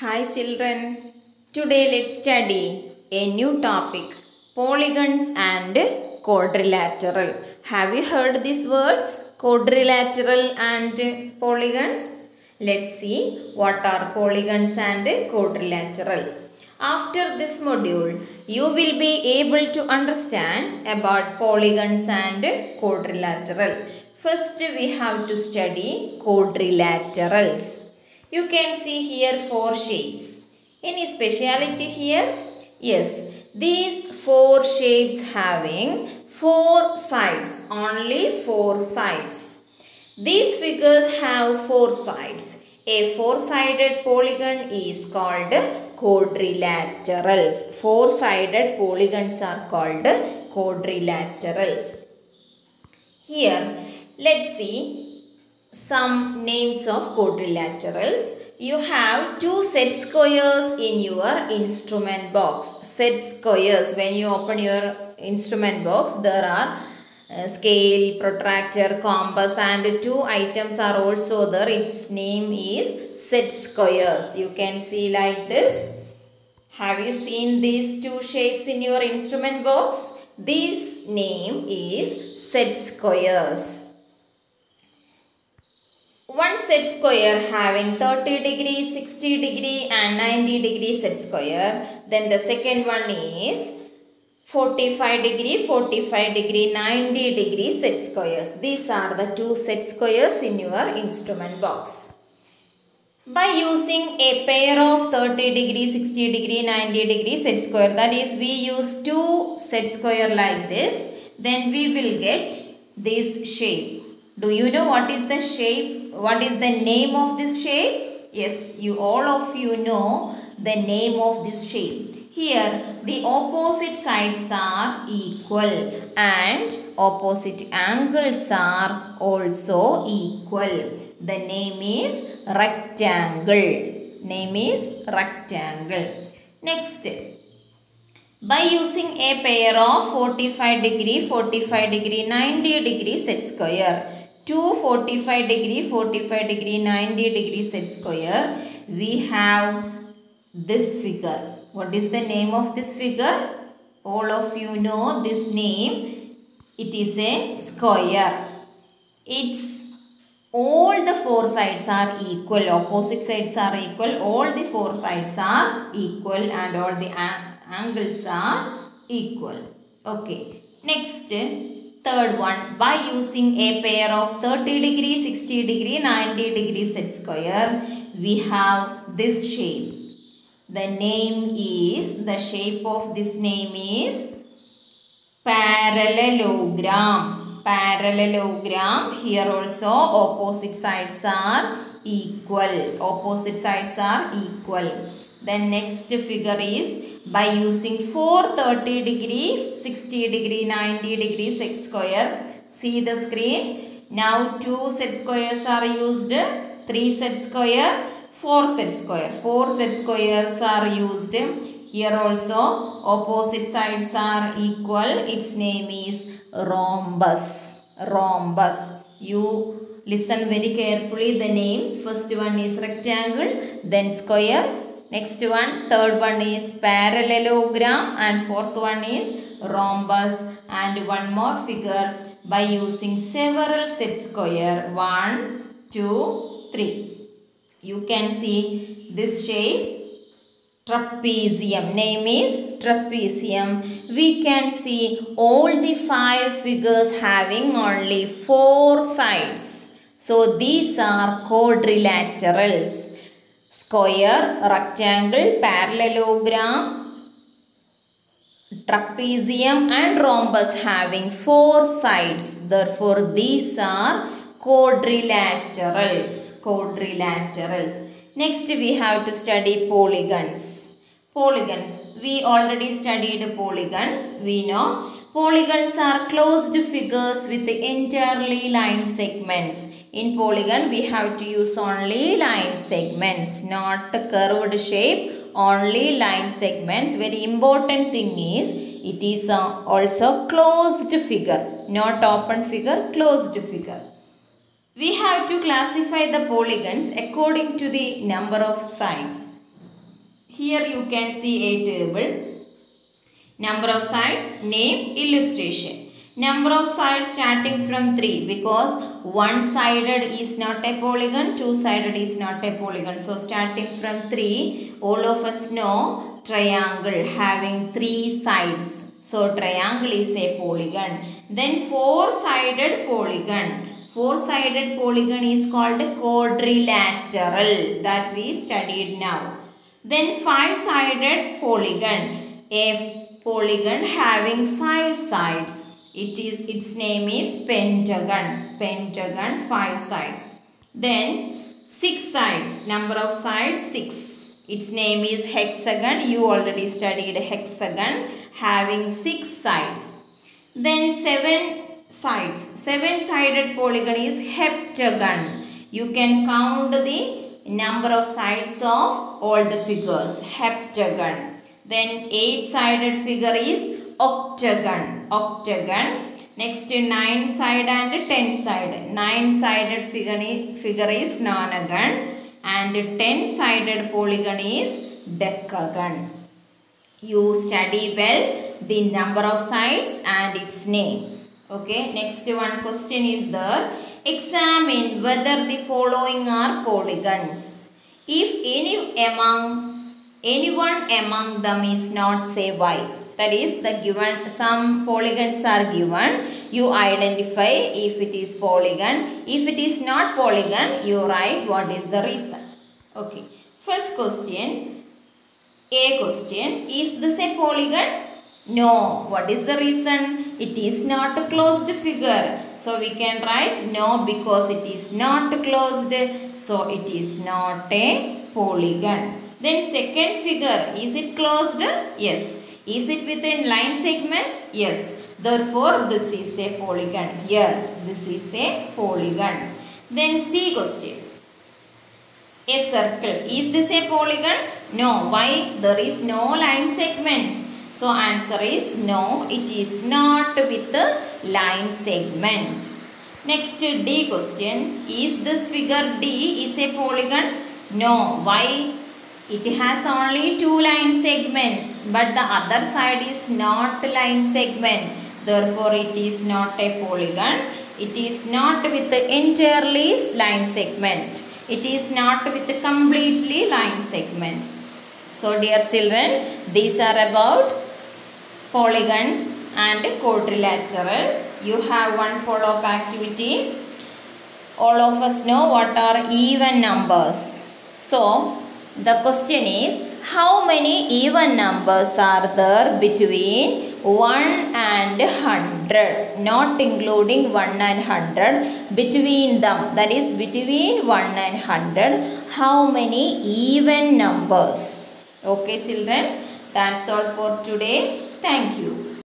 Hi children. Today let's study a new topic polygons and quadrilateral. Have you heard these words quadrilateral and polygons? Let's see what are polygons and quadrilateral. After this module, you will be able to understand about polygons and quadrilateral. First, we have to study quadrilaterals. You can see here four shapes. Any speciality here? Yes, these four shapes having four sides, only four sides. These figures have four sides. A four-sided polygon is called quadrilaterals. Four-sided polygons are called quadrilaterals. Here, let's see some names of quadrilaterals. You have two set squares in your instrument box. Set squares, when you open your instrument box, there are uh, scale, protractor, compass and two items are also there. Its name is set squares. You can see like this. Have you seen these two shapes in your instrument box? This name is set squares. Set square having 30 degree, 60 degree and 90 degree set square. Then the second one is 45 degree, 45 degree, 90 degree set squares. These are the two set squares in your instrument box. By using a pair of 30 degree, 60 degree, 90 degree set square that is we use two set square like this then we will get this shape. Do you know what is the shape? What is the name of this shape? Yes, you all of you know the name of this shape. Here the opposite sides are equal and opposite angles are also equal. The name is rectangle. Name is rectangle. Next, by using a pair of 45 degree, 45 degree, 90 degree set square, two 45 degree, 45 degree, 90 degree set square, we have this figure. What is the name of this figure? All of you know this name. It is a square. It's all the four sides are equal. Opposite sides are equal. All the four sides are equal and all the angles are equal. Okay. Next, third one. By using a pair of 30 degree, 60 degree, 90 degree set square, we have this shape. The name is, the shape of this name is parallelogram. Parallelogram. Here also opposite sides are equal. Opposite sides are equal. Then next figure is by using 430 degree, 60 degree, 90 degree set square. See the screen. Now two set squares are used. Three set square, four set square. Four set squares are used. Here also opposite sides are equal. Its name is rhombus. Rhombus. You listen very carefully the names. First one is rectangle, then square, Next one, third one is parallelogram and fourth one is rhombus and one more figure by using several set square. One, two, three. You can see this shape trapezium. Name is trapezium. We can see all the five figures having only four sides. So these are quadrilaterals square, rectangle, parallelogram, trapezium and rhombus having four sides. Therefore, these are quadrilaterals. Quadrilaterals. Next, we have to study polygons. Polygons. We already studied polygons. We know polygons are closed figures with entirely line segments. In polygon, we have to use only line segments, not curved shape, only line segments. Very important thing is, it is also closed figure, not open figure, closed figure. We have to classify the polygons according to the number of sides. Here you can see a table. Number of sides, name, illustration. Number of sides starting from 3 because one-sided is not a polygon, two-sided is not a polygon. So starting from 3, all of us know triangle having 3 sides. So triangle is a polygon. Then four-sided polygon. Four-sided polygon is called quadrilateral that we studied now. Then five-sided polygon. A polygon having five sides. It is its name is pentagon. Pentagon five sides. Then six sides. Number of sides six. Its name is hexagon. You already studied hexagon having six sides. Then seven sides. Seven sided polygon is heptagon. You can count the number of sides of all the figures. Heptagon. Then eight sided figure is octagon. Octagon. Next nine side and ten side. Nine sided figure is, figure is nonagon and ten sided polygon is decagon. You study well the number of sides and its name. Okay, next one question is there. Examine whether the following are polygons. If any among anyone among them is not say why. That is the given some polygons are given. You identify if it is polygon. If it is not polygon, you write what is the reason. Okay. First question. A question. Is this a polygon? No. What is the reason? It is not a closed figure. So we can write no because it is not closed. So it is not a polygon. Then second figure. Is it closed? Yes. Is it within line segments? Yes. Therefore this is a polygon. Yes. This is a polygon. Then C question a circle. Is this a polygon? No. Why? There is no line segments. So answer is no. It is not with the line segment. Next D question. Is this figure D is a polygon? No. Why? It has only two line segments but the other side is not a line segment. Therefore it is not a polygon. It is not with the entirely line segment it is not with the completely line segments. So dear children, these are about polygons and quadrilaterals. You have one follow-up activity. All of us know what are even numbers. So the question is how many even numbers are there between 1 and 100 not including 1 and 100 between them. That is between 1 and 100 how many even numbers? Okay children that's all for today. Thank you